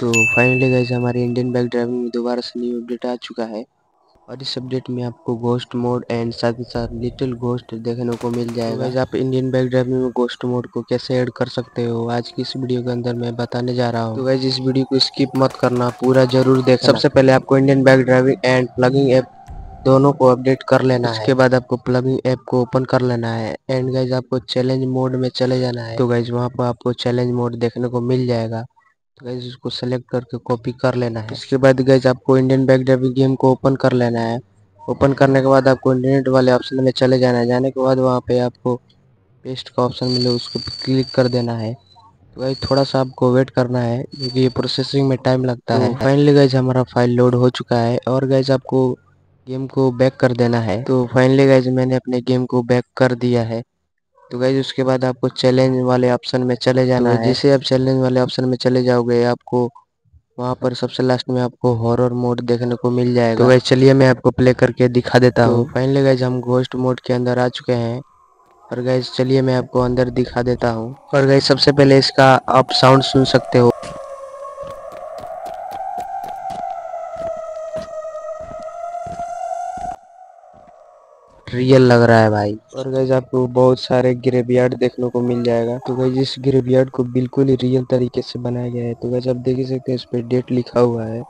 तो finally guys हमारे Indian bike driving में दोबारा से न्यू अपडेट आ चुका है। और इस अपडेट में आपको गोस्ट मोड एंड साथ ही साथ लिटिल गोस्ट देखने को मिल जाएगा। तो आप इंडियन बाइक ड्राइविंग में गोस्ट मोड को कैसे ऐड कर सकते हो, आज की इस वीडियो के अंदर मैं बताने जा रहा हूँ। तो गाइज़ इस वीडियो को स्किप मत करना, पूरा ज़रूर देख सबसे पहले आपको Indian bike driving and plugging app दोनों को अपडेट कर लेना है। उसके बाद आपको प्लगिंग ऐप को ओपन कर लेना है। एंड गाइज़ आपको चैलेंज मोड में चले जाना है। तो गाइज़ वहाँ पर आपको चैलेंज मोड देखने को मिल जाएगा। तो गैस इसको सेलेक्ट करके कॉपी कर लेना है। इसके बाद गैस आपको इंडियन बैक ड्राइविंग गेम को ओपन कर लेना है। ओपन करने के बाद आपको इंटरनेट वाले ऑप्शन में चले जाना है। जाने के बाद वहाँ पे आपको पेस्ट का ऑप्शन मिले उसको क्लिक कर देना है। तो भाई थोड़ा सा आपको वेट करना है क्योंकि ये प्रोसेसिंग में टाइम लगता है। फाइनली गैज हमारा फ़ाइल लोड हो चुका है और गैज आपको गेम को बैक कर देना है। तो फाइनली गैज मैंने अपने गेम को बैक कर दिया है। तो गाइज़ उसके बाद आपको चैलेंज वाले ऑप्शन में चले जाना तो है। जैसे आप चैलेंज वाले ऑप्शन में चले जाओगे आपको वहाँ पर सबसे लास्ट में आपको हॉरर मोड देखने को मिल जाएगा। तो गाइज़ चलिए मैं आपको प्ले करके दिखा देता तो हूँ। फाइनली गाइज़ हम घोस्ट मोड के अंदर आ चुके हैं। और गाइज़ चलिए मैं आपको अंदर दिखा देता हूँ। और गाइज़ सबसे पहले इसका आप साउंड सुन सकते हो। रियल लग रहा है भाई। और गैस आपको बहुत सारे ग्रेवियार्ड देखने को मिल जाएगा। तो गैस इस ग्रेवियार्ड को बिल्कुल ही रियल तरीके से बनाया गया है। तो गैस आप देख ही सकते हैं, इस पे डेट लिखा हुआ है।